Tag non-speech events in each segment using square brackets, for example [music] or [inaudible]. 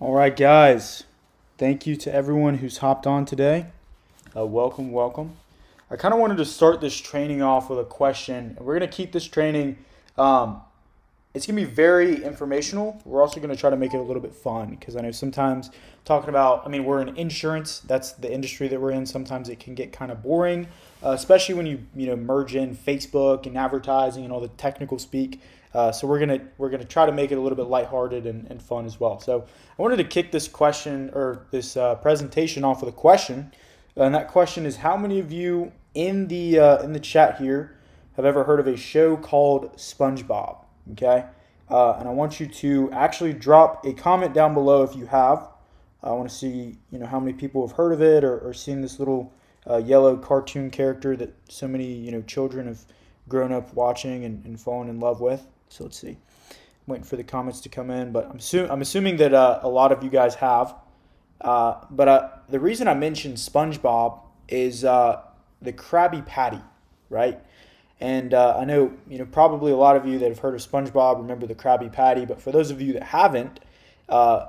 All right, guys. Thank you to everyone who's hopped on today. Uh, welcome, welcome. I kind of wanted to start this training off with a question. We're going to keep this training, um, it's going to be very informational. We're also going to try to make it a little bit fun because I know sometimes talking about, I mean, we're in insurance, that's the industry that we're in. Sometimes it can get kind of boring, uh, especially when you, you know, merge in Facebook and advertising and all the technical speak. Uh, so we're gonna we're gonna try to make it a little bit lighthearted and, and fun as well. So I wanted to kick this question or this uh, presentation off with a question, and that question is: How many of you in the uh, in the chat here have ever heard of a show called SpongeBob? Okay, uh, and I want you to actually drop a comment down below if you have. I want to see you know how many people have heard of it or, or seen this little uh, yellow cartoon character that so many you know children have grown up watching and, and fallen in love with. So let's see. I'm waiting for the comments to come in, but I'm, assu- I'm assuming that uh, a lot of you guys have. Uh, but uh, the reason I mentioned SpongeBob is uh, the Krabby Patty, right? And uh, I know you know probably a lot of you that have heard of SpongeBob remember the Krabby Patty, but for those of you that haven't, uh,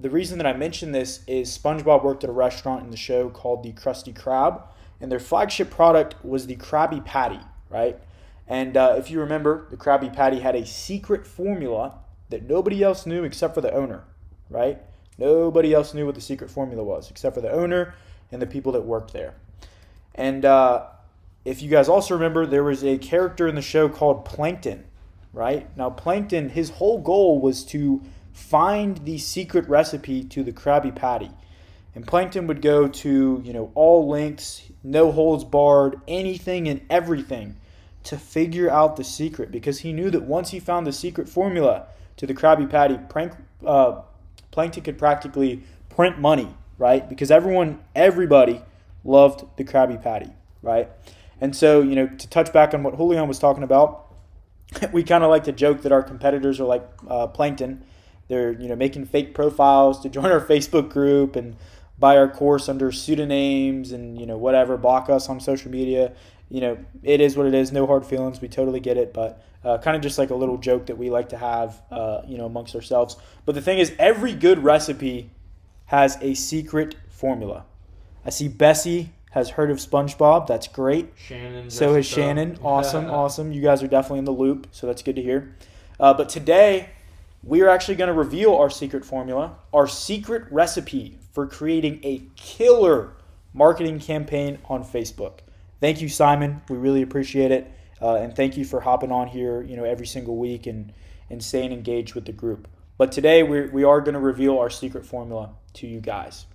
the reason that I mention this is SpongeBob worked at a restaurant in the show called the Krusty Krab, and their flagship product was the Krabby Patty, right? And uh, if you remember, the Krabby Patty had a secret formula that nobody else knew except for the owner, right? Nobody else knew what the secret formula was except for the owner and the people that worked there. And uh, if you guys also remember, there was a character in the show called Plankton, right? Now, Plankton, his whole goal was to find the secret recipe to the Krabby Patty. And Plankton would go to, you know, all lengths, no holds barred, anything and everything to figure out the secret because he knew that once he found the secret formula to the Krabby Patty, prank, uh, Plankton could practically print money, right? Because everyone, everybody loved the Krabby Patty, right? And so, you know, to touch back on what Julian was talking about, [laughs] we kind of like to joke that our competitors are like uh, Plankton. They're, you know, making fake profiles to [laughs] join our Facebook group and buy our course under pseudonyms and, you know, whatever, block us on social media you know, it is what it is. No hard feelings. We totally get it, but uh, kind of just like a little joke that we like to have, uh, you know, amongst ourselves. But the thing is, every good recipe has a secret formula. I see Bessie has heard of SpongeBob. That's great. Shannon. So has Shannon. [laughs] Awesome, awesome. You guys are definitely in the loop, so that's good to hear. Uh, but today, we are actually going to reveal our secret formula, our secret recipe for creating a killer marketing campaign on Facebook thank you, Simon. We really appreciate it. Uh, and thank you for hopping on here, you know, every single week and, and staying engaged with the group. But today we're, we are going to reveal our secret formula to you guys.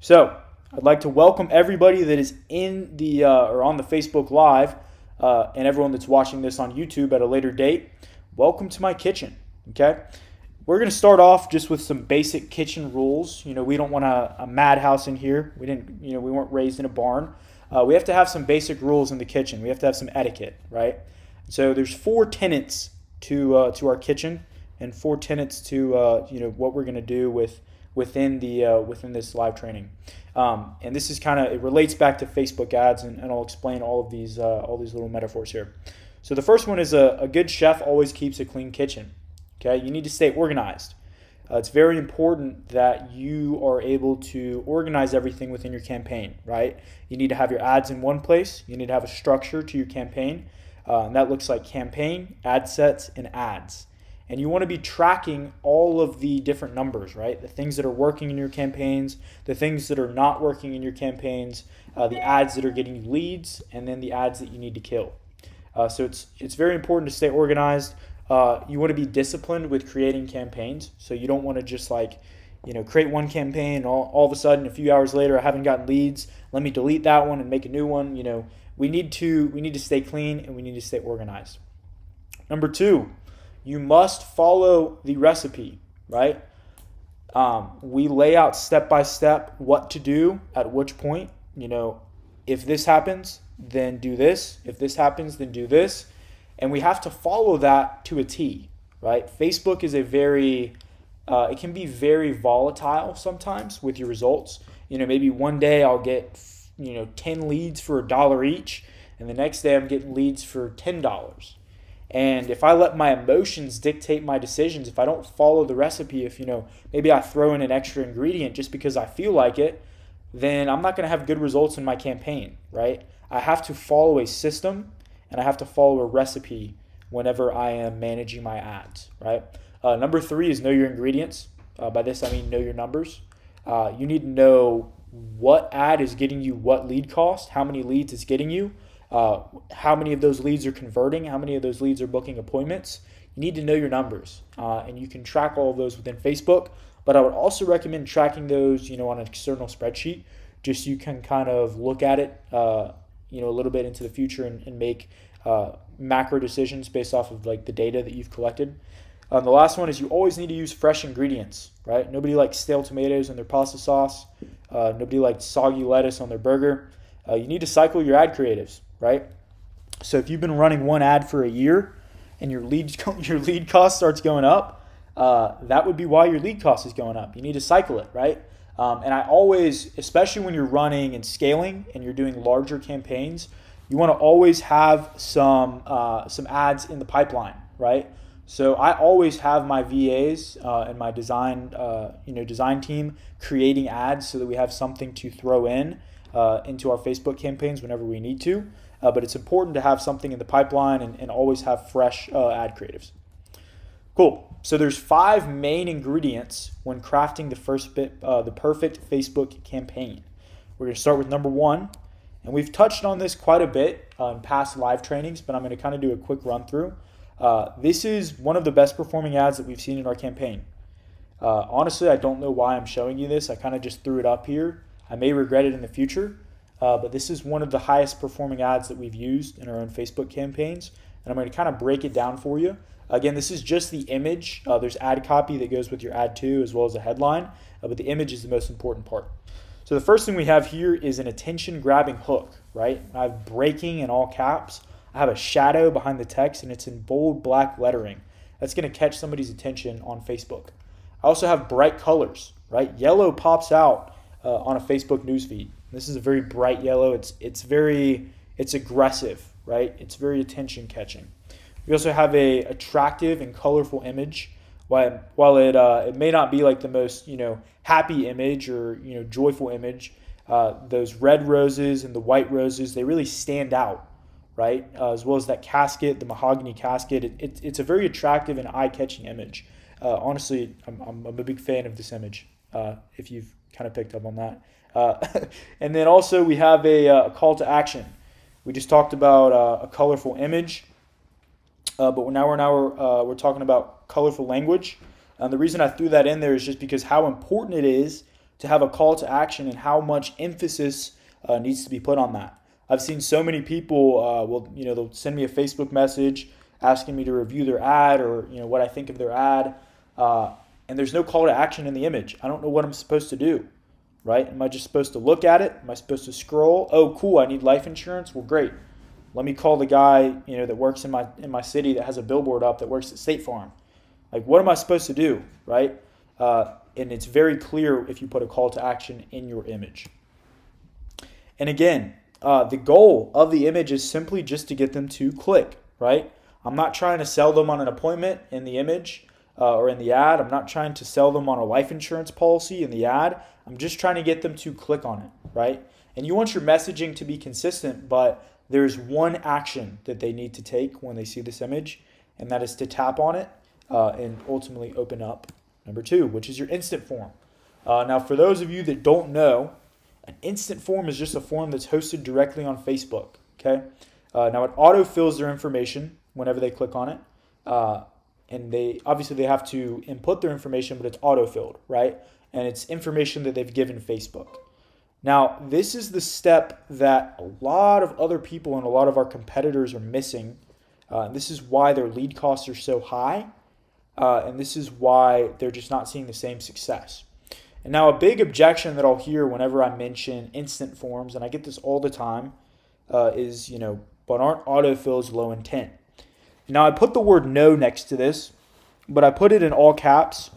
So I'd like to welcome everybody that is in the uh, or on the Facebook Live uh, and everyone that's watching this on YouTube at a later date. Welcome to my kitchen. Okay, we're going to start off just with some basic kitchen rules. You know, we don't want a, a madhouse in here. We didn't, you know, we weren't raised in a barn uh, we have to have some basic rules in the kitchen. We have to have some etiquette, right? So there's four tenets to uh, to our kitchen and four tenets to uh, you know what we're going to do with within the uh, within this live training. Um, and this is kind of it relates back to Facebook ads, and, and I'll explain all of these uh, all these little metaphors here. So the first one is a, a good chef always keeps a clean kitchen. Okay, you need to stay organized. Uh, it's very important that you are able to organize everything within your campaign, right? You need to have your ads in one place. You need to have a structure to your campaign. Uh, and that looks like campaign, ad sets, and ads. And you want to be tracking all of the different numbers, right? The things that are working in your campaigns, the things that are not working in your campaigns, uh, the ads that are getting you leads, and then the ads that you need to kill. Uh, so it's it's very important to stay organized. Uh, you want to be disciplined with creating campaigns. So you don't want to just like, you know, create one campaign all, all of a sudden a few hours later I haven't gotten leads. Let me delete that one and make a new one. You know, we need to we need to stay clean and we need to stay organized. Number two, you must follow the recipe, right? Um, we lay out step by step what to do at which point. You know, if this happens, then do this. If this happens, then do this and we have to follow that to a T, right? Facebook is a very, uh, it can be very volatile sometimes with your results. You know, maybe one day I'll get, you know, 10 leads for a dollar each, and the next day I'm getting leads for $10. And if I let my emotions dictate my decisions, if I don't follow the recipe, if you know, maybe I throw in an extra ingredient just because I feel like it, then I'm not going to have good results in my campaign, right? I have to follow a system and I have to follow a recipe whenever I am managing my ads, right? Uh, number three is know your ingredients. Uh, by this, I mean know your numbers. Uh, you need to know what ad is getting you what lead cost, how many leads it's getting you, uh, how many of those leads are converting, how many of those leads are booking appointments. You need to know your numbers, uh, and you can track all of those within Facebook. But I would also recommend tracking those, you know, on an external spreadsheet, just so you can kind of look at it, uh, you know, a little bit into the future and, and make uh, macro decisions based off of like the data that you've collected. Um, the last one is you always need to use fresh ingredients, right? Nobody likes stale tomatoes in their pasta sauce. Uh, nobody likes soggy lettuce on their burger. Uh, you need to cycle your ad creatives, right? So if you've been running one ad for a year and your lead [laughs] your lead cost starts going up, uh, that would be why your lead cost is going up. You need to cycle it, right? Um, and I always, especially when you're running and scaling and you're doing larger campaigns, you want to always have some uh, some ads in the pipeline, right? So I always have my VAs uh, and my design, uh, you know, design team creating ads so that we have something to throw in uh, into our Facebook campaigns whenever we need to. Uh, but it's important to have something in the pipeline and, and always have fresh uh, ad creatives. Cool. So there's five main ingredients when crafting the first bit, uh, the perfect Facebook campaign. We're going to start with number one, and we've touched on this quite a bit in past live trainings, but I'm going to kind of do a quick run through. Uh, this is one of the best performing ads that we've seen in our campaign. Uh, honestly, I don't know why I'm showing you this. I kind of just threw it up here. I may regret it in the future, uh, but this is one of the highest performing ads that we've used in our own Facebook campaigns. And I'm going to kind of break it down for you. Again, this is just the image. Uh, there's ad copy that goes with your ad too, as well as a headline, uh, but the image is the most important part. So the first thing we have here is an attention grabbing hook, right? I have breaking in all caps. I have a shadow behind the text and it's in bold black lettering. That's going to catch somebody's attention on Facebook. I also have bright colors, right? Yellow pops out uh, on a Facebook newsfeed. This is a very bright yellow. It's it's very it's aggressive, right? It's very attention catching. We also have a attractive and colorful image. While while it uh, it may not be like the most you know happy image or you know joyful image, uh, those red roses and the white roses they really stand out right? Uh, as well as that casket, the mahogany casket. It, it, it's a very attractive and eye catching image. Uh, honestly, I'm, I'm, a big fan of this image, uh, if you've kind of picked up on that. Uh, [laughs] and then also, we have a, a, call to action. We just talked about a colorful image, but now we're, now we're, we're talking about colorful language. And the reason I threw that in there is just because how important it is to have a call to action and how much emphasis needs to be put on that. I've seen so many people uh, will you know they'll send me a Facebook message asking me to review their ad or you know what I think of their ad, uh, and there's no call to action in the image. I don't know what I'm supposed to do, right? Am I just supposed to look at it? Am I supposed to scroll? Oh, cool! I need life insurance. Well, great. Let me call the guy you know that works in my in my city that has a billboard up that works at State Farm. Like, what am I supposed to do, right? Uh, and it's very clear if you put a call to action in your image. And again, uh, the goal of the image is simply just to get them to click, right? I'm not trying to sell them on an appointment in the image uh, or in the ad. I'm not trying to sell them on a life insurance policy in the ad. I'm just trying to get them to click on it, right? And you want your messaging to be consistent, but there's one action that they need to take when they see this image, and that is to tap on it uh, and ultimately open up number two, which is your instant form. Uh, now, for those of you that don't know, an instant form is just a form that's hosted directly on Facebook. Okay. Uh, now it auto fills their information whenever they click on it, uh, and they obviously they have to input their information, but it's auto filled, right? And it's information that they've given Facebook. Now this is the step that a lot of other people and a lot of our competitors are missing. Uh, this is why their lead costs are so high, uh, and this is why they're just not seeing the same success. And now, a big objection that I'll hear whenever I mention instant forms, and I get this all the time, uh, is, you know, but aren't autofills low intent? Now, I put the word no next to this, but I put it in all caps.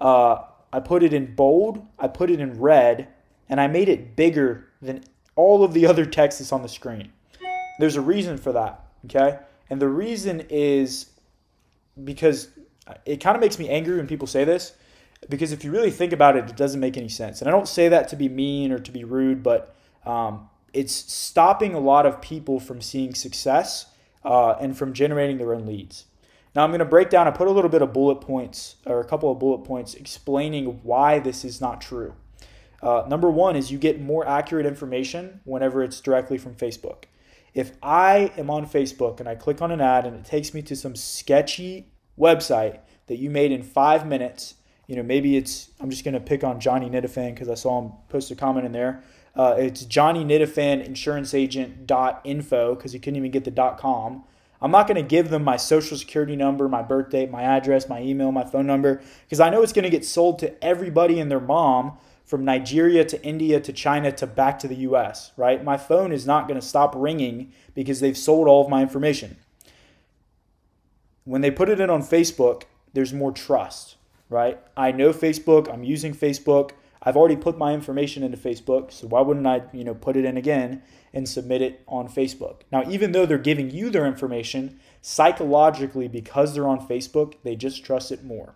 Uh, I put it in bold, I put it in red, and I made it bigger than all of the [laughs] other text that's on the screen. There's a reason for that, okay? And the reason is because it kind of makes me angry when people say this because if you really think about it, it doesn't make any sense. And I don't say that to be mean or to be rude, but um, it's stopping a lot of people from seeing success uh, and from generating their own leads. Now I'm going to break down. I put a little bit of bullet points or a couple of bullet points explaining why this is not true. Uh, number one is you get more accurate information whenever it's directly from Facebook. If I am on Facebook and I click on an ad and it takes me to some sketchy website that you made in five minutes, you know, maybe it's, I'm just going to pick on Johnny Nitafan because I saw him post a comment in there. Uh, it's Johnny Nitafan insurance agent dot info because he couldn't even get the dot com. I'm not going to give them my social security number, my birthday, my address, my email, my phone number because I know it's going to get sold to everybody and their mom from Nigeria to India to China to back to the US, right? My phone is not going to stop ringing because they've sold all of my information. When they put it in on Facebook, there's more trust, right? I know Facebook, I'm using Facebook. I've already put my information into Facebook, so why wouldn't I, you know, put it in again and submit it on Facebook? Now, even though they're giving you their information, psychologically, because they're on Facebook, they just trust it more.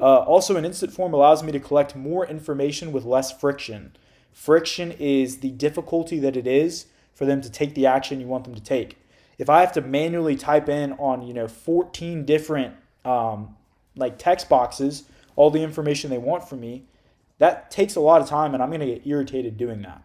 Uh, also, an instant form allows me to collect more information with less friction. Friction is the difficulty that it is for them to take the action you want them to take. If I have to manually type in on you know 14 different um, like text boxes all the information they want from me, that takes a lot of time, and I'm going to get irritated doing that.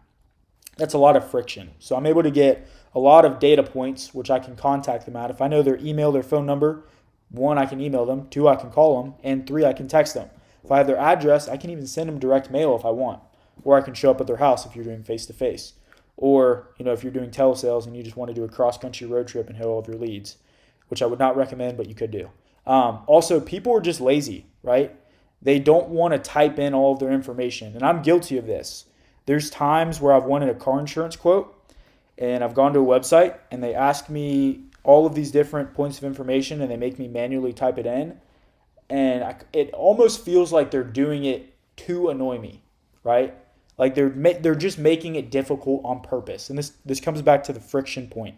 That's a lot of friction. So I'm able to get a lot of data points, which I can contact them at. If I know their email, their phone number, one, I can email them. Two, I can call them. And three, I can text them. If I have their address, I can even send them direct mail if I want. Or I can show up at their house if you're doing face to face. Or, you know, if you're doing telesales and you just want to do a cross country road trip and hit all of your leads, which I would not recommend, but you could do. Um, also, people are just lazy, right? They don't want to type in all of their information. And I'm guilty of this. There's times where I've wanted a car insurance quote and I've gone to a website and they ask me all of these different points of information and they make me manually type it in. And I, it almost feels like they're doing it to annoy me, right? Like they're they're just making it difficult on purpose. And this this comes back to the friction point.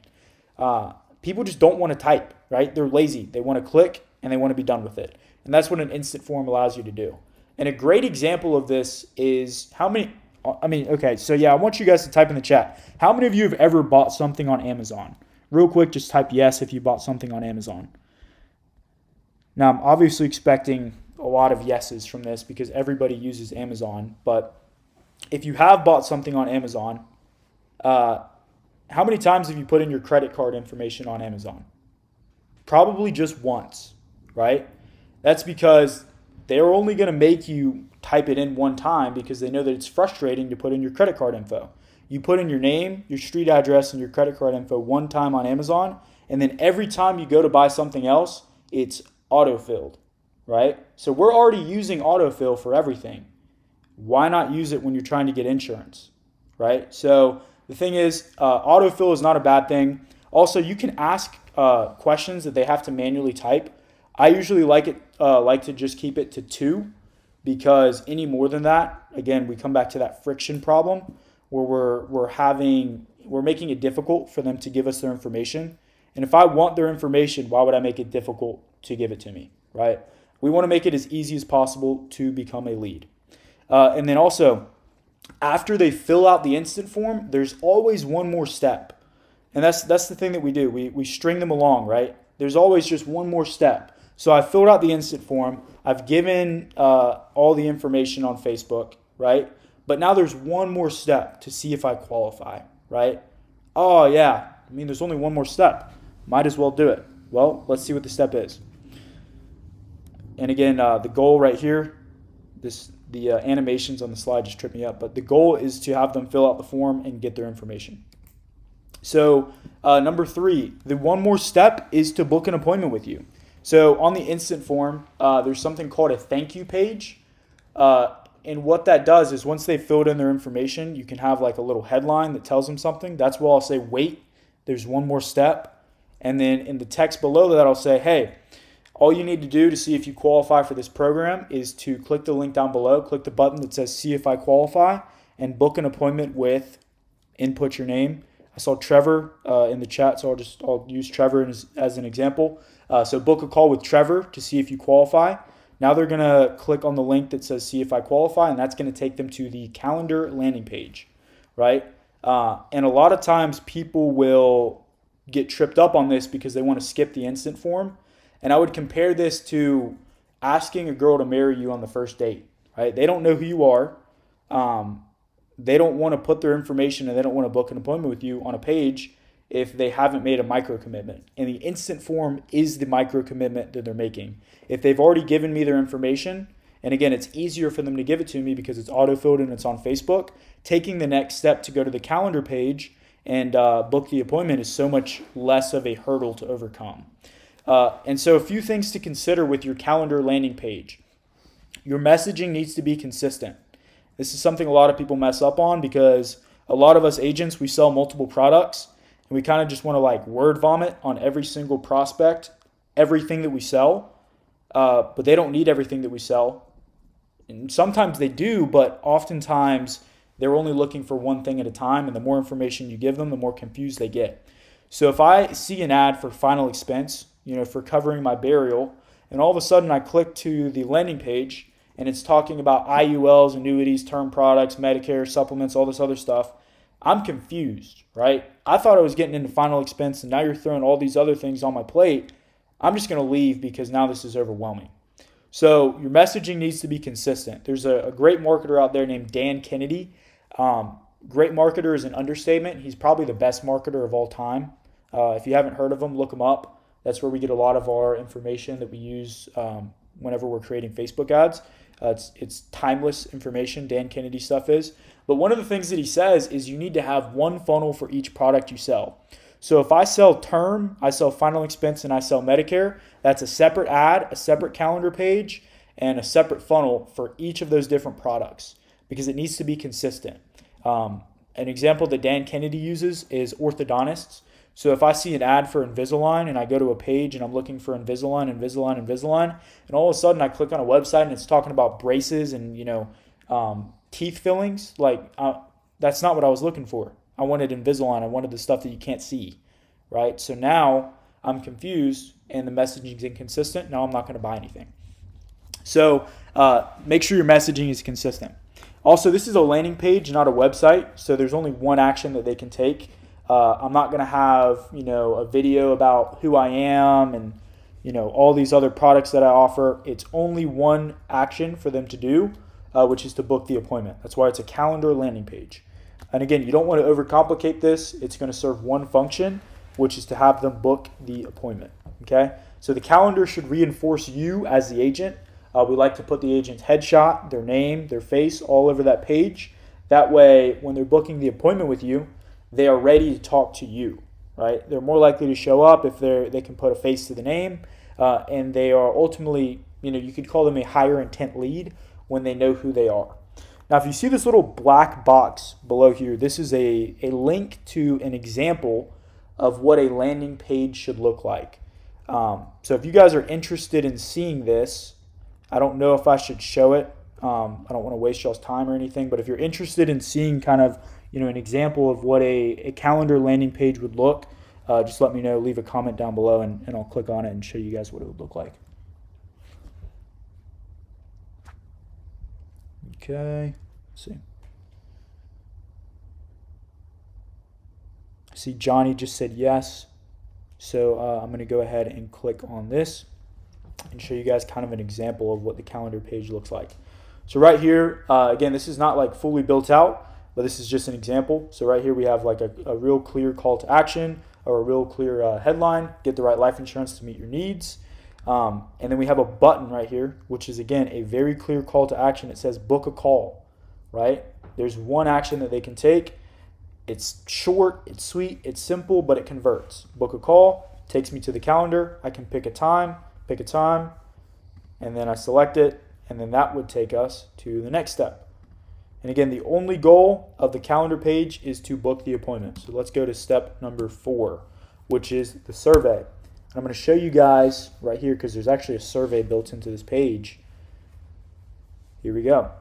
Uh, people just don't want to type, right? They're lazy. They want to click and they want to be done with it. And that's what an instant form allows you to do. And a great example of this is how many I mean, okay, so yeah, I want you guys to type in the chat. How many of you have ever bought something on Amazon? Real quick, just type yes if you bought something on Amazon. Now, I'm obviously expecting a lot of yeses from this because everybody uses Amazon. But if you have bought something on Amazon, uh, how many times have you put in your credit card information on Amazon? Probably just once, right? That's because they're only going to make you type it in one time because they know that it's frustrating to put in your credit card info. You put in your name, your street address, and your credit card info one time on Amazon, and then every time you go to buy something else, it's auto-filled, right? So we're already using autofill for everything. Why not use it when you're trying to get insurance, right? So the thing is, uh, autofill is not a bad thing. Also, you can ask uh, questions that they have to manually type. I usually like it uh, like to just keep it to two because any more than that, again, we come back to that friction problem where we're we're having we're making it difficult for them to give us their information. And if I want their information, why would I make it difficult to give it to me, right? We want to make it as easy as possible to become a lead. Uh, and then also, after they fill out the instant form, there's always one more step. And that's that's the thing that we do. We, we string them along, right? There's always just one more step. So I filled out the instant form. I've given uh, all the information on Facebook, right? But now there's one more step to see if I qualify, right? Oh, yeah. I mean, there's only one more step. Might as well do it. Well, let's see what the step is. And again, uh, the goal right here, this the uh, animations on the slide just trip me up, but the goal is to have them fill out the form and get their information. So, uh, number three, the one more step is to book an appointment with you. So, on the instant form, uh, there's something called a thank you page. Uh, and what that does is once they've filled in their information, you can have like a little headline that tells them something. That's where I'll say, wait, there's one more step. And then in the text below that, I'll say, hey, all you need to do to see if you qualify for this program is to click the link down below, click the button that says see if I qualify, and book an appointment with input your name I saw Trevor uh, in the chat, so I'll just I'll use Trevor as, as an example. Uh, so book a call with Trevor to see if you qualify. Now they're gonna click on the link that says see if I qualify, and that's gonna take them to the calendar landing page, right? Uh, and a lot of times people will get tripped up on this because they want to skip the instant form. And I would compare this to asking a girl to marry you on the first date, right? They don't know who you are. Um, they don't want to put their information and they don't want to book an appointment with you on a page if they haven't made a micro commitment. And the instant form is the micro commitment that they're making. If they've already given me their information, and again, it's easier for them to give it to me because it's autofilled and it's on Facebook. Taking the next step to go to the calendar page and uh, book the appointment is so much less of a hurdle to overcome. Uh, and so, a few things to consider with your calendar landing page. Your messaging needs to be consistent. This is something a lot of people mess up on because a lot of us agents, we sell multiple products and we kind of just want to like word vomit on every single prospect, everything that we sell. Uh, but they don't need everything that we sell. And sometimes they do, but oftentimes they're only looking for one thing at a time. And the more information you give them, the more confused they get. So if I see an ad for final expense, you know, for covering my burial, and all of a sudden I click to the landing page and it's talking about IULs, annuities, term products, Medicare, supplements, all this other stuff, I'm confused, right? I thought I was getting into final expense and now you're throwing all these other things on my plate. I'm just going to leave because now this is overwhelming. So your messaging needs to be consistent. There's a, a great marketer out there named Dan Kennedy. Um, great marketer is an understatement. He's probably the best marketer of all time. Uh, if you haven't heard of him, look him up. That's where we get a lot of our information that we use um, whenever we're creating Facebook ads. Uh, it's, it's timeless information, Dan Kennedy stuff is. But one of the things that he says is you need to have one funnel for each product you sell. So if I sell term, I sell final expense, and I sell Medicare, that's a separate ad, a separate calendar page, and a separate funnel for each of those different products because it needs to be consistent. Um, an example that Dan Kennedy uses is orthodontists. So if I see an ad for Invisalign and I go to a page and I'm looking for Invisalign, Invisalign, Invisalign, and all of a sudden I click on a website and it's talking about braces and you know um, teeth fillings, like uh, that's not what I was looking for. I wanted Invisalign. I wanted the stuff that you can't see, right? So now I'm confused and the messaging is inconsistent. Now I'm not going to buy anything. So uh, make sure your messaging is consistent. Also, this is a landing page, not a website. So there's only one action that they can take. Uh, I'm not going to have you know a video about who I am and you know all these other products that I offer. It's only one action for them to do, uh, which is to book the appointment. That's why it's a calendar landing page. And again, you don't want to overcomplicate this. It's going to serve one function, which is to have them book the appointment. Okay? So the calendar should reinforce you as the agent. Uh, we like to put the agent's headshot, their name, their face all over that page. That way, when they're booking the appointment with you, they are ready to talk to you, right? They're more likely to show up if they they can put a face to the name, uh, and they are ultimately, you know, you could call them a higher intent lead when they know who they are. Now, if you see this little black box below here, this is a, a link to an example of what a landing page should look like. Um, so if you guys are interested in seeing this, I don't know if I should show it. Um, I don't want to waste y'all's time or anything, but if you're interested in seeing kind of you know an example of what a, a calendar landing page would look, uh, just let me know. Leave a comment down below, and, and I'll click on it and show you guys what it would look like. Okay, Let's see. See, Johnny just said yes. So uh, I'm going to go ahead and click on this and show you guys kind of an example of what the calendar page looks like. So right here, uh, again, this is not like fully built out, but this is just an example. So right here we have like a, a real clear call to action or a real clear uh, headline, get the right life insurance to meet your needs. Um, and then we have a button right here, which is again a very clear call to action. It says book a call, right? There's one action that they can take. It's short, it's sweet, it's simple, but it converts. Book a call, takes me to the calendar. I can pick a time, pick a time, and then I select it, and then that would take us to the next step. And again, the only goal of the calendar page is to book the appointment. So let's go to step number four, which is the survey. I'm going to show you guys right here because there's actually a survey built into this page. Here we go.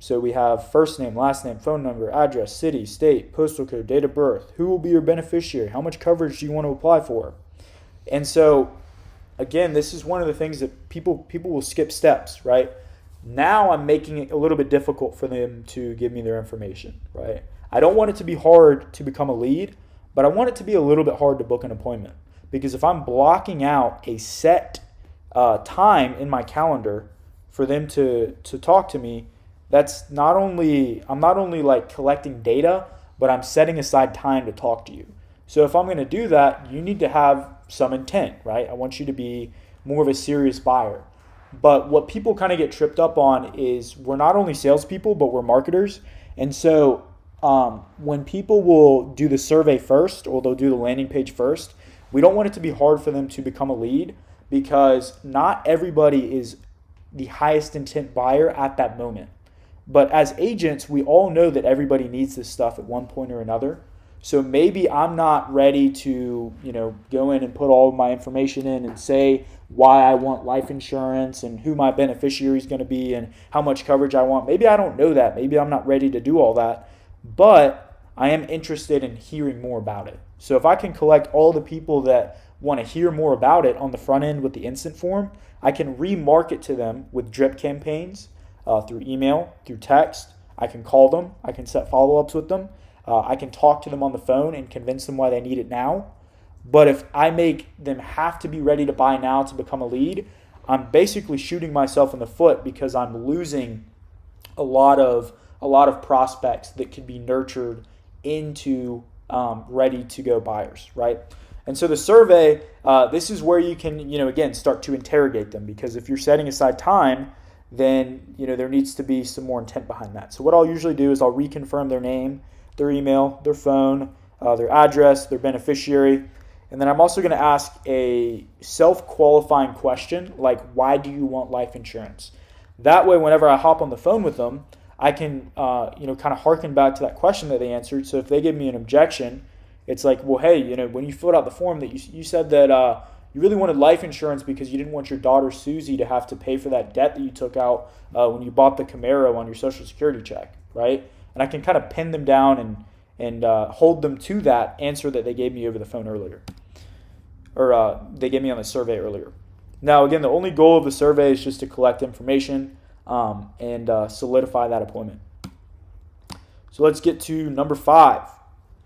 So we have first name, last name, phone number, address, city, state, postal code, date of birth, who will be your beneficiary, how much coverage do you want to apply for. And so again, this is one of the things that people people will skip steps, right? Now I'm making it a little bit difficult for them to give me their information, right? I don't want it to be hard to become a lead, but I want it to be a little bit hard to book an appointment because if I'm blocking out a set uh, time in my calendar for them to to talk to me, that's not only I'm not only like collecting data, but I'm setting aside time to talk to you. So if I'm going to do that, you need to have some intent, right? I want you to be more of a serious buyer. But what people kind of get tripped up on is we're not only salespeople, but we're marketers. And so um, when people will do the survey first or they'll do the landing page first, we don't want it to be hard for them to become a lead because not everybody is the highest intent buyer at that moment. But as agents, we all know that everybody needs this stuff at one point or another. So maybe I'm not ready to, you know, go in and put all of my information in and say why I want life insurance and who my beneficiary is going to be and how much coverage I want. Maybe I don't know that. Maybe I'm not ready to do all that. But I am interested in hearing more about it. So if I can collect all the people that want to hear more about it on the front end with the instant form, I can remarket to them with drip campaigns uh, through email, through text. I can call them. I can set follow ups with them uh, I can talk to them on the phone and convince them why they need it now. But if I make them have to be ready to buy now to become a lead, I'm basically shooting myself in the foot because I'm losing a lot of a lot of prospects that could be nurtured into um, ready to go buyers, right? And so the survey, uh, this is where you can, you know, again, start to interrogate them because if you're setting aside time, then you know there needs to be some more intent behind that. So what I'll usually do is I'll reconfirm their name their email, their phone, uh, their address, their beneficiary. And then I'm also going to ask a self qualifying question like, why do you want life insurance? That way, whenever I hop on the phone with them, I can, uh, you know, kind of harken back to that question that they answered. So if they give me an objection, it's like, well, hey, you know, when you filled out the form that you, you said that uh, you really wanted life insurance because you didn't want your daughter Susie to have to pay for that debt that you took out uh, when you bought the Camaro on your Social Security check, right? And I can kind of pin them down and and uh, hold them to that answer that they gave me over the phone earlier, or uh, they gave me on the survey earlier. Now, again, the only goal of the survey is just to collect information um, and uh, solidify that appointment. So let's get to number five.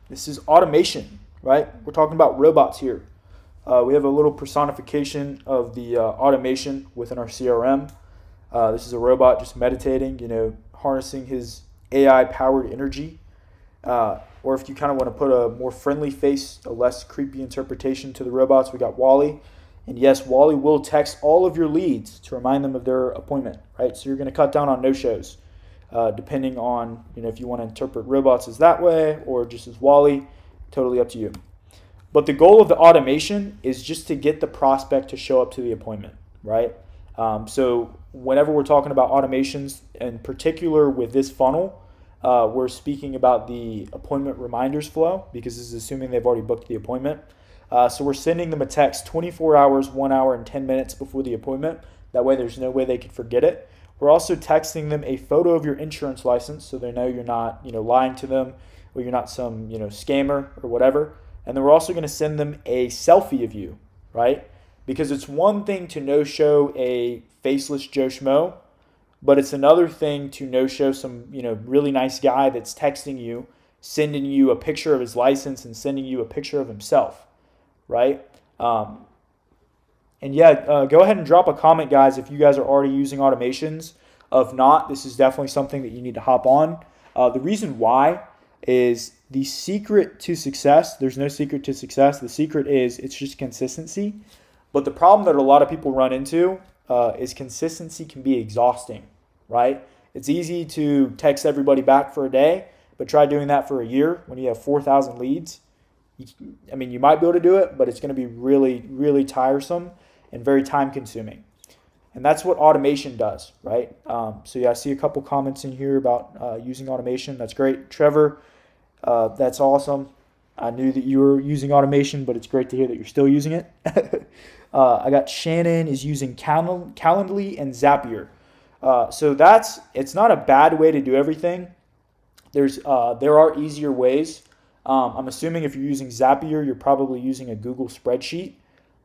This is automation, right? We're talking about robots here. Uh, we have a little personification of the uh, automation within our CRM. Uh, this is a robot just meditating, you know, harnessing his AI powered energy. Uh, or if you kind of want to put a more friendly face, a less creepy interpretation to the robots, we got WALL-E. And yes, WALL-E will text all of your leads to remind them of their appointment, right? So you're going to cut down on no shows, uh, depending on you know if you want to interpret robots as that way or just as WALL-E. Totally up to you. But the goal of the automation is just to get the prospect to show up to the appointment, right? Um, so whenever we're talking about automations, in particular with this funnel, uh, we're speaking about the appointment reminders flow because this is assuming they've already booked the appointment. Uh, so we're sending them a text 24 hours, 1 hour, and 10 minutes before the appointment. That way there's no way they could forget it. We're also texting them a photo of your insurance license so they know you're not, you know, lying to them or you're not some, you know, scammer or whatever. And then we're also going to send them a selfie of you, right? Because it's one thing to no show a faceless Joe Schmo, but it's another thing to no show some, you know, really nice guy that's texting you, sending you a picture of his license and sending you a picture of himself, right? Um, and yeah, uh, go ahead and drop a comment, guys, if you guys are already using automations. If not, this is definitely something that you need to hop on. Uh, the reason why is the secret to success. There's no secret to success. The secret is it's just consistency. But the problem that a lot of people run into uh, is consistency can be exhausting right? It's easy to text everybody back for a day, but try doing that for a year when you have 4,000 leads. I mean, you might be able to do it, but it's going to be really, really tiresome and very time consuming. And that's what automation does, right? Um, so, yeah, I see a couple comments in here about uh, using automation. That's great. Trevor, uh, that's awesome. I knew that you were using automation, but it's great to hear that you're still using it. [laughs] uh, I got Shannon is using Cal- Calendly and Zapier. Uh, so that's it's not a bad way to do everything. There's uh, there are easier ways. Um, I'm assuming if you're using Zapier, you're probably using a Google spreadsheet.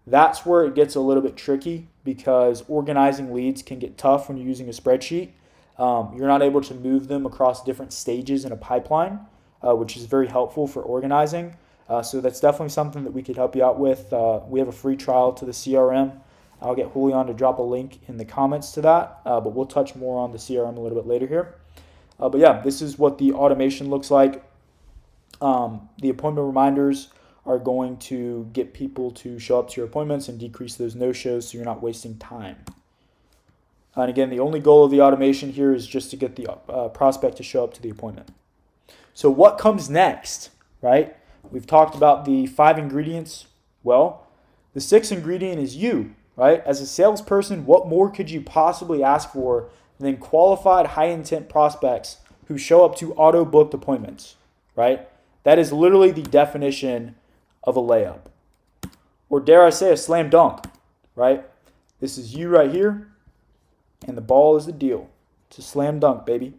That's where it gets a little bit tricky because organizing leads can get tough when you're using a spreadsheet. Um, you're not able to move them across different stages in a pipeline, uh, which is very helpful for organizing. Uh, so that's definitely something that we could help you out with. Uh, we have a free trial to the CRM. I'll get Julian to drop a link in the comments to that, uh, but we'll touch more on the CRM a little bit later here. Uh, but yeah, this is what the automation looks like. Um, the appointment reminders are going to get people to show up to your appointments and decrease those no shows so you're not wasting time. And again, the only goal of the automation here is just to get the uh, prospect to show up to the appointment. So, what comes next, right? We've talked about the five ingredients. Well, the sixth ingredient is you, right? As a salesperson, what more could you possibly ask for than qualified high intent prospects who show up to auto booked appointments, right? That is literally the definition of a layup. Or dare I say a slam dunk, right? This is you right here, and the ball is the deal. It's a slam dunk, baby.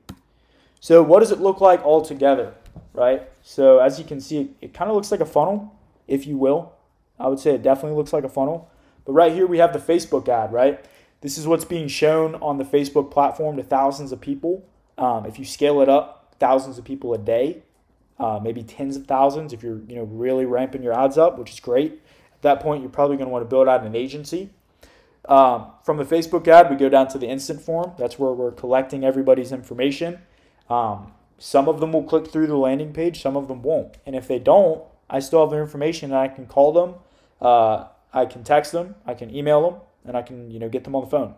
So, what does it look like all together, right? So, as you can see, it, it kind of looks like a funnel, if you will. I would say it definitely looks like a funnel. But right here, we have the Facebook ad, right? This is what's being shown on the Facebook platform to thousands of people. Um, if you scale it up, thousands of people a day, uh, maybe tens of thousands if you're you know really ramping your ads up, which is great. At that point, you're probably going to want to build out an agency. Um, from the Facebook ad, we go down to the instant form. That's where we're collecting everybody's information. Um, some of them will click through the landing page, some of them won't. And if they don't, I still have their information and I can call them, uh, I can text them, I can email them, and I can you know get them on the phone.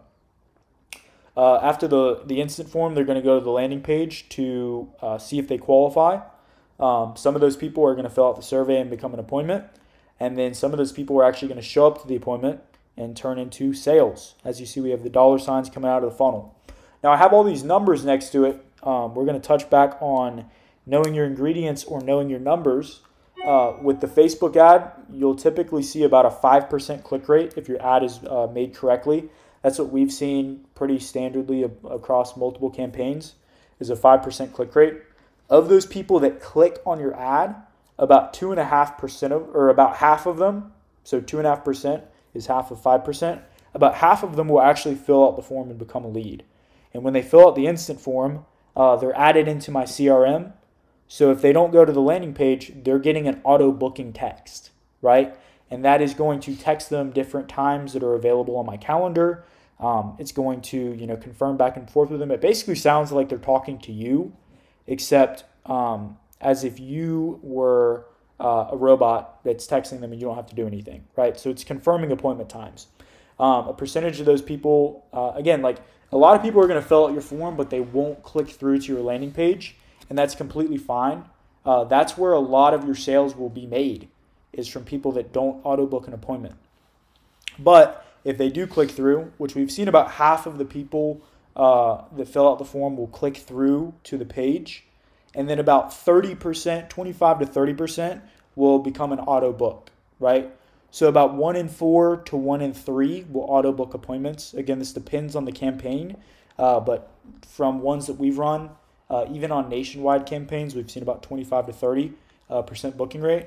Uh, after the, the instant form, they're going to go to the landing page to uh, see if they qualify. Um, some of those people are going to fill out the survey and become an appointment. And then some of those people are actually going to show up to the appointment and turn into sales. As you see, we have the dollar signs coming out of the funnel. Now, I have all these numbers next to it. Um, we're going to touch back on knowing your ingredients or knowing your numbers. Uh, with the Facebook ad, you'll typically see about a 5% click rate if your ad is uh, made correctly. That's what we've seen pretty standardly across multiple campaigns is a 5% click rate of those people that click on your ad, about two and a half percent of, or about half of them, so two and a half percent is half of five percent. About half of them will actually fill out the form and become a lead. And when they fill out the instant form, uh, they're added into my CRM. So if they don't go to the landing page, they're getting an auto booking text, right? And that is going to text them different times that are available on my calendar. Um, it's going to, you know, confirm back and forth with them. It basically sounds like they're talking to you except um, as if you were uh, a robot that's texting them and you don't have to do anything, right? So it's confirming appointment times. Um, a percentage of those people, uh, again, like a lot of people are going to fill out your form, but they won't click through to your landing page, and that's completely fine. Uh, that's where a lot of your sales will be made, is from people that don't auto book an appointment. But if they do click through, which we've seen about half of the people uh, that fill out the form will click through to the page, and then about 30%, 25 to 30% will become an auto book, right? So about one in four to one in three will auto book appointments. Again, this depends on the campaign, uh, but from ones that we've run, uh, even on nationwide campaigns, we've seen about 25 to 30 uh, percent booking rate.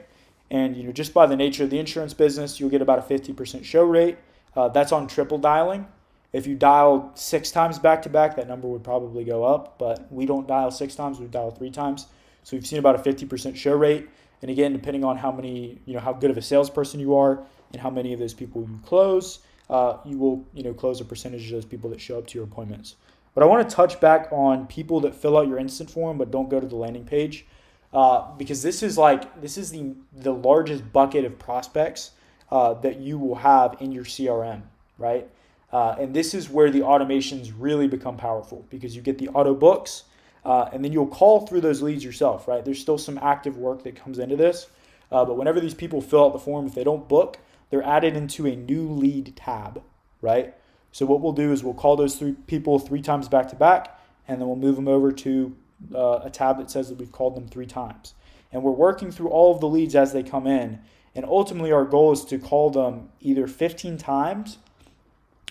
And you know, just by the nature of the insurance business, you'll get about a 50% show rate. Uh, that's on triple dialing. If you dial six times back to back, that number would probably go up, but we don't dial six times, we dial three times. So we've seen about a 50% show rate. And again, depending on how many, you know, how good of a salesperson you are and how many of those people you close, uh, you will, you know, close a percentage of those people that show up to your appointments. But I want to touch back on people that fill out your instant form but don't go to the landing page, uh, because this is like this is the the largest bucket of prospects uh, that you will have in your CRM, right? Uh, and this is where the automations really become powerful because you get the auto books uh, and then you'll call through those leads yourself, right? There's still some active work that comes into this. Uh, but whenever these people fill out the form, if they don't book, they're added into a new lead tab, right? So what we'll do is we'll call those three people three times back to back, and then we'll move them over to uh, a tab that says that we've called them three times. And we're working through all of the leads as they come in. And ultimately, our goal is to call them either 15 times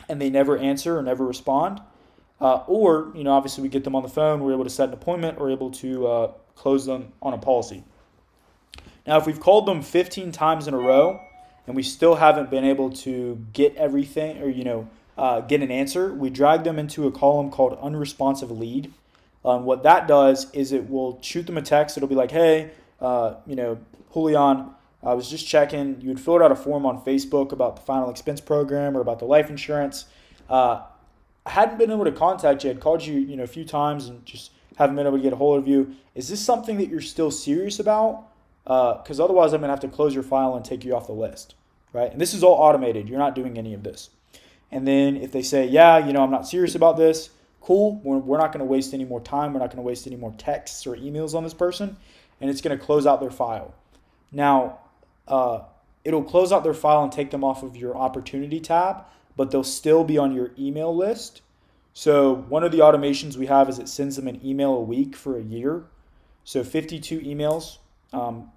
and they never answer or never respond, Uh, or, you know, obviously we get them on the phone, we're able to set an appointment, or able to uh, close them on a policy. Now, if we've called them 15 times in a row and we still haven't been able to get everything or, you know, uh, get an answer, we drag them into a column called unresponsive lead. Um, what that does is it will shoot them a text. It'll be like, hey, uh, you know, Julian, I was just checking. You had filled out a form on Facebook about the final expense program or about the life insurance. Uh, I hadn't been able to contact you. I'd called you, you know, a few times and just haven't been able to get a hold of you. Is this something that you're still serious about? Because uh, otherwise, I'm gonna have to close your file and take you off the list, right? And this is all automated. You're not doing any of this. And then if they say, yeah, you know, I'm not serious about this, cool. We're, we're not gonna waste any more time. We're not gonna waste any more texts or emails on this person, and it's gonna close out their file. Now, uh, it'll close out their file and take them off of your opportunity tab but they'll still be on your email list. So one of the automations we have is it sends them an email a week for a year. So 52 emails um,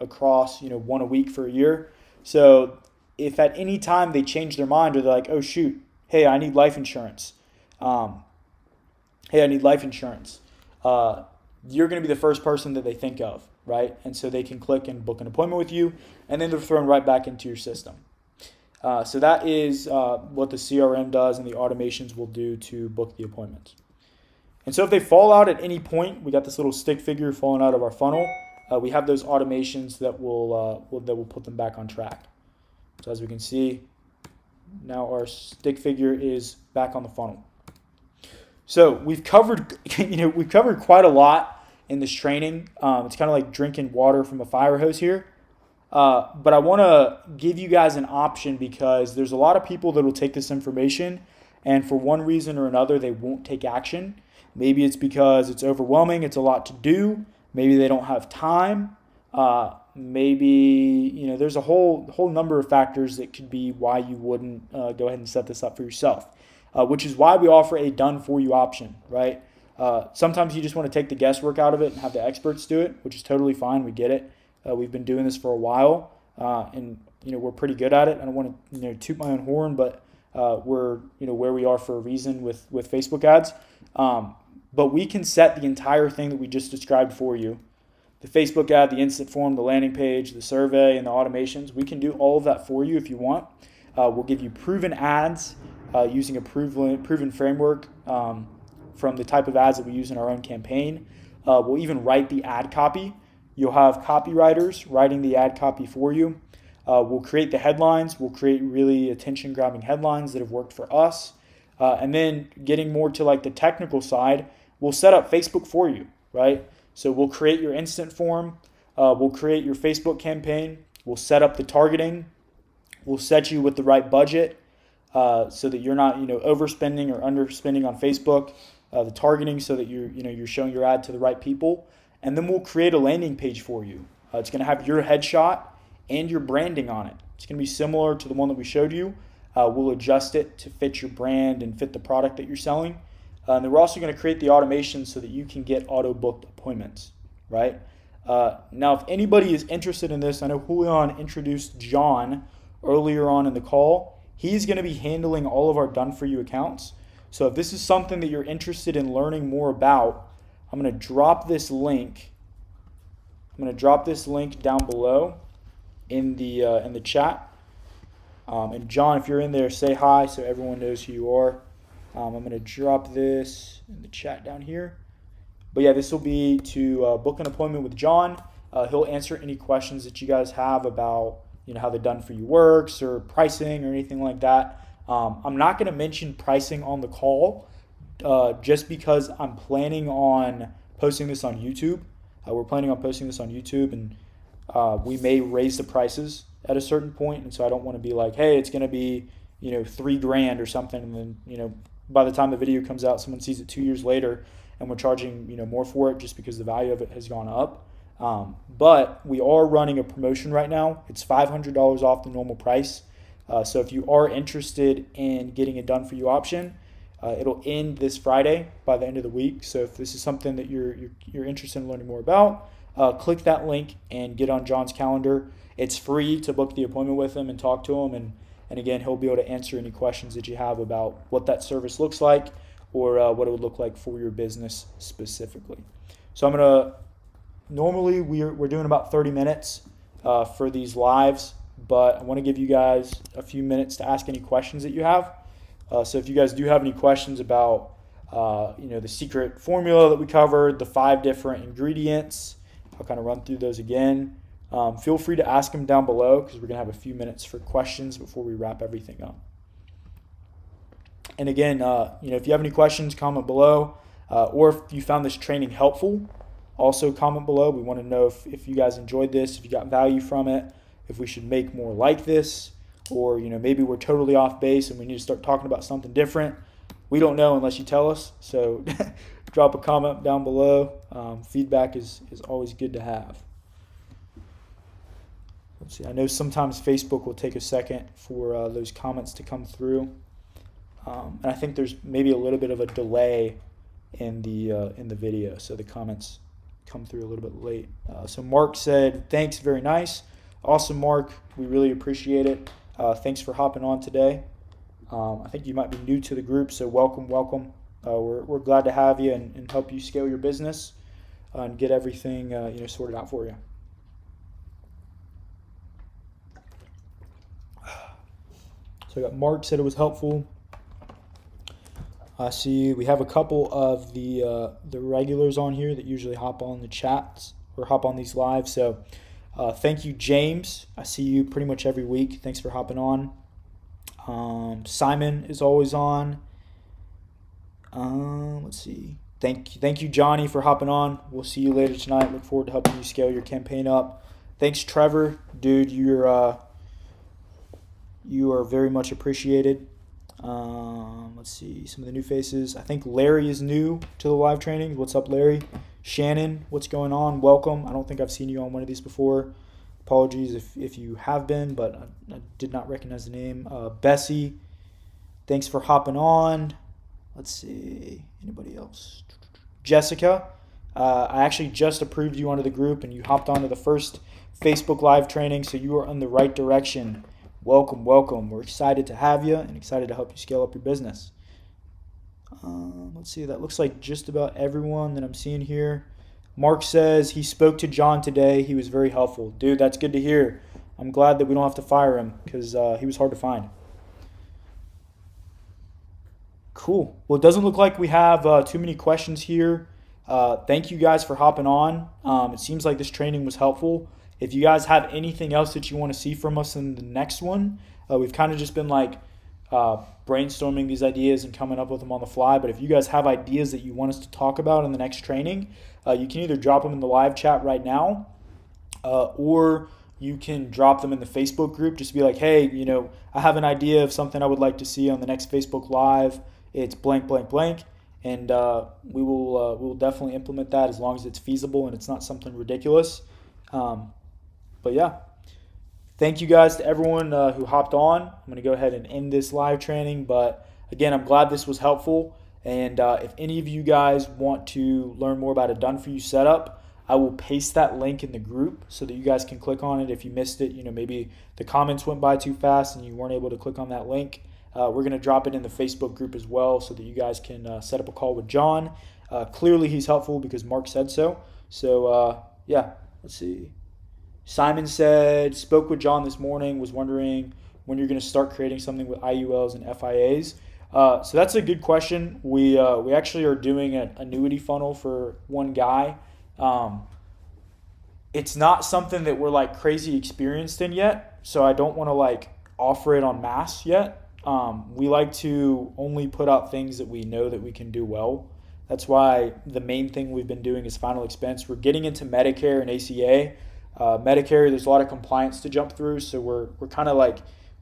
across, you know, one a week for a year. So if at any time they change their mind or they're like, oh shoot, hey, I need life insurance. Um, hey, I need life insurance. Uh, you're going to be the first person that they think of, right? And so they can click and book an appointment with you, and then they're thrown right back into your system. Uh, so that is uh, what the CRM does and the automations will do to book the appointments. And so if they fall out at any point, we got this little stick figure falling out of our funnel. Uh, we have those automations that will, uh, will, that will put them back on track. So as we can see, now our stick figure is back on the funnel. So we've covered, [laughs] you know, we've covered quite a lot in this training. Um, it's kind of like drinking water from a fire hose here. Uh, but I want to give you guys an option because there's a lot of people that will take this information and for one reason or another they won't take action. Maybe it's because it's overwhelming, it's a lot to do. Maybe they don't have time. Uh, maybe you know there's a whole whole number of factors that could be why you wouldn't uh, go ahead and set this up for yourself. Uh, which is why we offer a done for you option, right? Uh, sometimes you just want to take the guesswork out of it and have the experts do it, which is totally fine. We get it. Uh, we've been doing this for a while, uh, and you know we're pretty good at it. I don't want to you know toot my own horn, but uh, we're you know where we are for a reason with with Facebook ads. Um, but we can set the entire thing that we just described for you. The Facebook ad, the instant form, the landing page, the survey, and the automations. We can do all of that for you if you want. Uh, we'll give you proven ads uh, using a proven, proven framework um, from the type of ads that we use in our own campaign. Uh, we'll even write the ad copy You'll have copywriters writing the ad copy for you. Uh, we'll create the headlines. We'll create really attention grabbing headlines that have worked for us. Uh, and then getting more to like the technical side, we'll set up Facebook for you, right? So we'll create your instant form. Uh, we'll create your Facebook campaign. We'll set up the targeting. We'll set you with the right budget uh, so that you're not, you know, overspending or underspending on Facebook. Uh, the targeting so that you're, you know, you're showing your ad to the right people and then we'll create a landing page for you. Uh, it's going to have your headshot and your branding on it. It's going to be similar to the one that we showed you. Uh, we'll adjust it to fit your brand and fit the product that you're selling. Uh, and then we're also going to create the automation so that you can get auto booked appointments, right? Uh, now, if anybody is interested in this, I know Julian introduced John earlier on in the call. He's going to be handling all of our done for you accounts. So if this is something that you're interested in learning more about, I'm going to drop this link. I'm going to drop this link down below in the uh, in the chat. Um, and John, if you're in there, say hi so everyone knows who you are. Um, I'm going to drop this in the chat down here. But yeah, this will be to uh, book an appointment with John. Uh, he'll answer any questions that you guys have about you know how the done for you works or pricing or anything like that. Um, I'm not going to mention pricing on the call uh, just because I'm planning on posting this on YouTube. Uh, we're planning on posting this on YouTube, and uh, we may raise the prices at a certain point. And so I don't want to be like, hey, it's going to be you know three grand or something, and then you know by the time the video comes out, someone sees it two years later, and we're charging you know more for it just because the value of it has gone up. Um, but we are running a promotion right now. It's $500 off the normal price. Uh, so if you are interested in getting a done for you option, uh, it'll end this Friday by the end of the week. So if this is something that you're you're, you're interested in learning more about, uh, click that link and get on John's calendar. It's free to book the appointment with him and talk to him, and and again he'll be able to answer any questions that you have about what that service looks like, or uh, what it would look like for your business specifically. So I'm gonna normally we're we're doing about 30 minutes uh, for these lives, but I want to give you guys a few minutes to ask any questions that you have. Uh, so if you guys do have any questions about uh, you know the secret formula that we covered, the five different ingredients, I'll kind of run through those again. Um, feel free to ask them down below because we're gonna have a few minutes for questions before we wrap everything up. And again, uh, you know, if you have any questions, comment below. Uh, or if you found this training helpful, also comment below. We want to know if, if you guys enjoyed this, if you got value from it, if we should make more like this, or you know maybe we're totally off base and we need to start talking about something different. We don't know unless you tell us. So [laughs] drop a comment down below. Um, feedback is is always good to have. Let's see. I know sometimes Facebook will take a second for uh, those comments to come through. Um, and I think there's maybe a little bit of a delay in the uh, in the video, so the comments come through a little bit late. Uh, so Mark said, "Thanks, very nice, awesome, Mark. We really appreciate it. Uh, thanks for hopping on today. Um, I think you might be new to the group, so welcome, welcome. Uh, we're we're glad to have you and, and help you scale your business uh, and get everything uh, you know sorted out for you." So I got Mark said it was helpful. I see we have a couple of the uh, the regulars on here that usually hop on the chats or hop on these live. So uh, thank you, James. I see you pretty much every week. Thanks for hopping on. Um, Simon is always on. Um, let's see. Thank you, thank you, Johnny, for hopping on. We'll see you later tonight. Look forward to helping you scale your campaign up. Thanks, Trevor, dude. You're uh, you are very much appreciated. Um, let's see some of the new faces. I think Larry is new to the live training. What's up, Larry? Shannon, what's going on? Welcome. I don't think I've seen you on one of these before. Apologies if, if you have been, but I, I did not recognize the name. Uh, Bessie, thanks for hopping on. Let's see. Anybody else? Jessica, uh, I actually just approved you onto the group and you hopped onto the first Facebook Live training, so you are in the right direction welcome, welcome. We're excited to have you and excited to help you scale up your business. Um, let's see, that looks like just about everyone that I'm seeing here. Mark says he spoke to John today. He was very helpful. Dude, that's good to hear. I'm glad that we don't have to fire him because uh, he was hard to find. Cool. Well, it doesn't look like we have uh, too many questions here. Uh, thank you guys for hopping on. Um, it seems like this training was helpful. If you guys have anything else that you want to see from us in the next one, uh, we've kind of just been like uh, brainstorming these ideas and coming up with them on the fly. But if you guys have ideas that you want us to talk about in the next training, uh, you can either drop them in the live chat right now uh, or you can drop them in the Facebook group. Just be like, hey, you know, I have an idea of something I would like to see on the next Facebook Live. It's blank, blank, blank. And uh, we will uh, we will definitely implement that as long as it's feasible and it's not something ridiculous. Um, but yeah, thank you guys to everyone uh, who hopped on. I'm going to go ahead and end this live training. But again, I'm glad this was helpful. And uh, if any of you guys want to learn more about a done for you setup, I will paste that link in the group so that you guys can click on it if you missed it. You know, maybe the comments went by too fast and you weren't able to click on that link. Uh, we're going to drop it in the Facebook group as well so that you guys can uh, set up a call with John. Uh, clearly, he's helpful because Mark said so. So, uh, yeah, let's see. Simon said, spoke with John this morning, was wondering when you're going to start creating something with IULs and FIAs. Uh, so that's a good question. We, uh, we actually are doing an annuity funnel for one guy. Um, it's not something that we're like crazy experienced in yet, so I don't want to like offer it on mass yet. Um, we like to only put out things that we know that we can do well. That's why the main thing we've been doing is final expense. We're getting into Medicare and ACA uh, Medicare, there's a lot of compliance to jump through, so we're, we're kind of like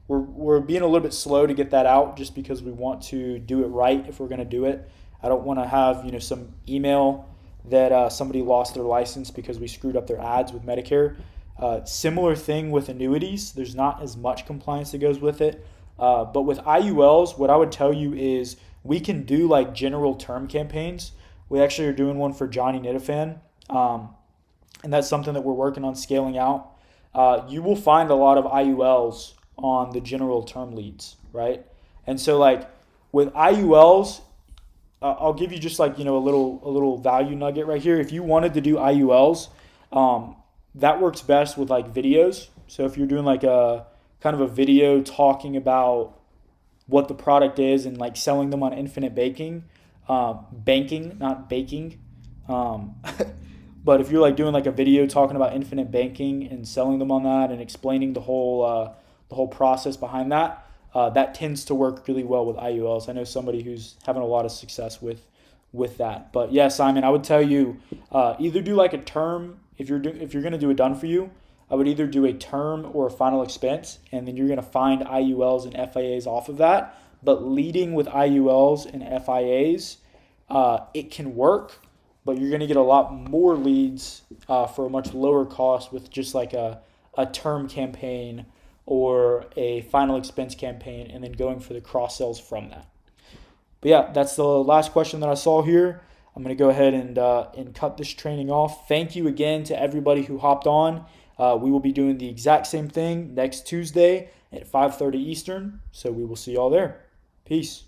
we're, we're being a little bit slow to get that out just because we want to do it right if we're going to do it. I don't want to have you know some email that uh, somebody lost their license because we screwed up their ads with Medicare. Uh, similar thing with annuities. There's not as much compliance that goes with it. Uh, but with IULs, what I would tell you is we can do like general term campaigns. We actually are doing one for Johnny Nitafan. Um, and that's something that we're working on scaling out. Uh, you will find a lot of IULs on the general term leads, right? And so, like with IULs, uh, I'll give you just like you know a little a little value nugget right here. If you wanted to do IULs, um, that works best with like videos. So if you're doing like a kind of a video talking about what the product is and like selling them on infinite baking, uh, banking, not baking. Um, [laughs] but if you're like doing like a video talking about infinite banking and selling them on that and explaining the whole uh, the whole process behind that, uh, that tends to work really well with IULs. I know somebody who's having a lot of success with with that. But yeah, Simon, I would tell you uh, either do like a term if you're do, if you're gonna do a done for you. I would either do a term or a final expense, and then you're gonna find IULs and FIAs off of that. But leading with IULs and FIAs, uh, it can work, but you're gonna get a lot more leads uh, for a much lower cost with just like a a term campaign or a final expense campaign and then going for the cross sells from that. But yeah, that's the last question that I saw here. I'm going to go ahead and, uh, and cut this training off. Thank you again to everybody who hopped on. Uh, we will be doing the exact same thing next Tuesday at 5:30 Eastern. So we will see y'all there. Peace.